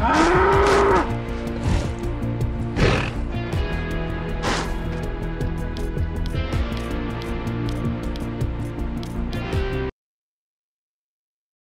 Ah!